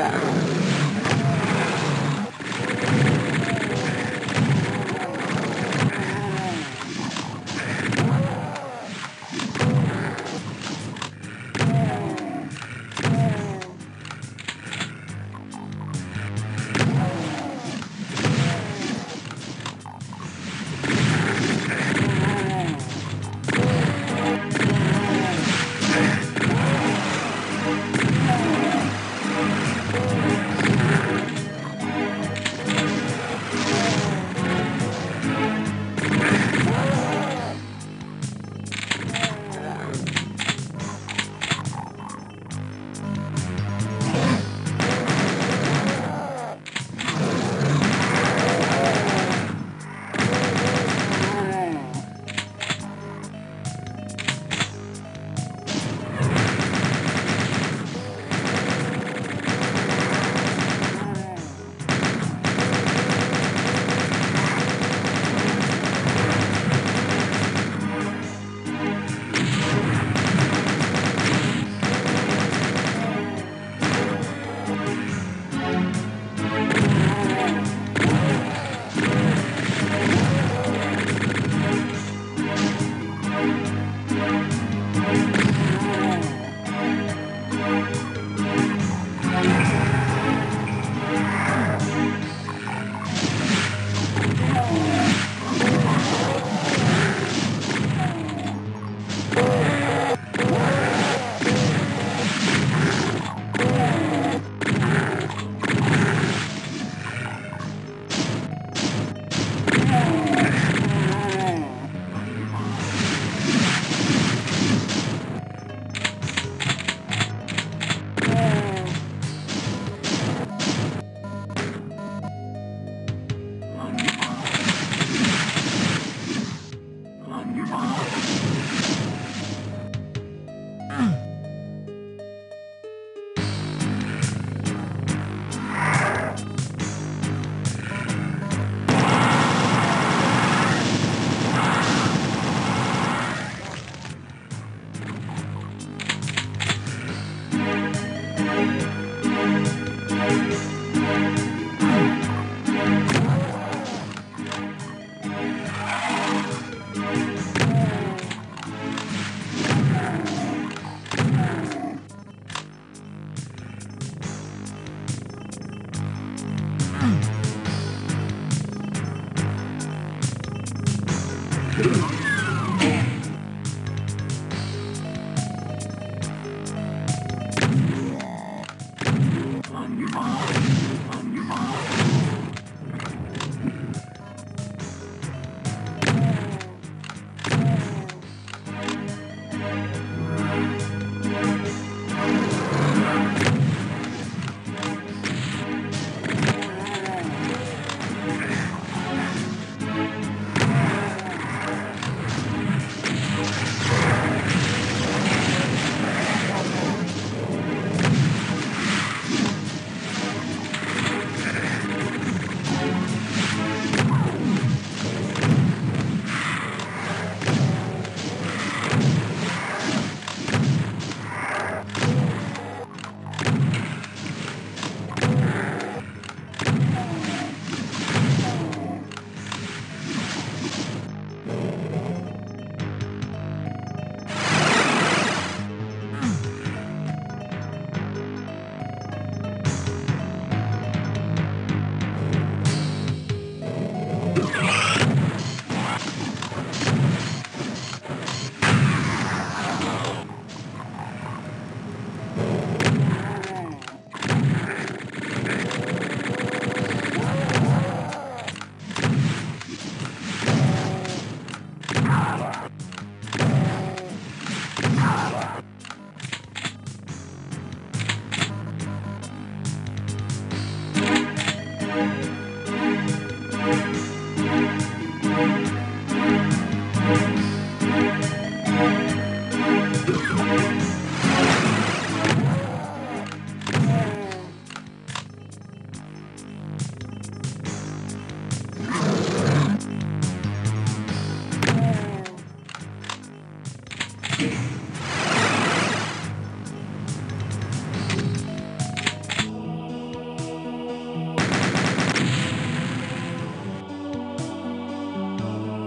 Power.